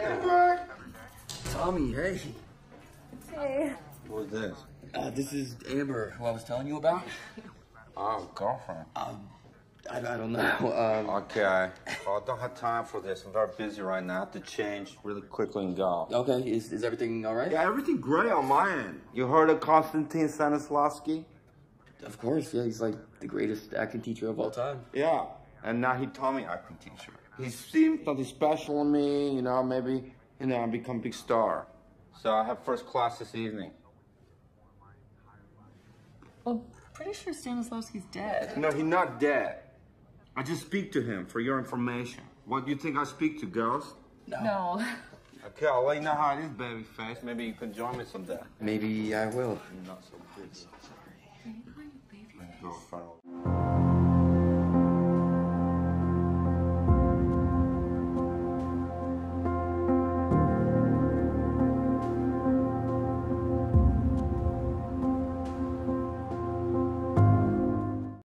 Yeah. Tommy, hey. Hey. Who's this? Uh, this is Amber, who I was telling you about. Oh, girlfriend. Um, I, I don't know. Um, Okay. Oh, I don't have time for this. I'm very busy right now. I have to change really quickly and go. okay, is, is everything all right? Yeah, everything great on my end. You heard of Constantin Stanislavski? Of course, yeah, he's like the greatest acting teacher of all time. Yeah. And now he told me acting teacher. He seen something special in me, you know, maybe, you know, I become big star. So I have first class this evening. Well, pretty sure Stanislavski's dead. No, he's not dead. I just speak to him for your information. What do you think I speak to, girls? No. Okay, I'll let you know how it is, baby face. Maybe you can join me someday. Maybe I will. Not so busy. Go, follow.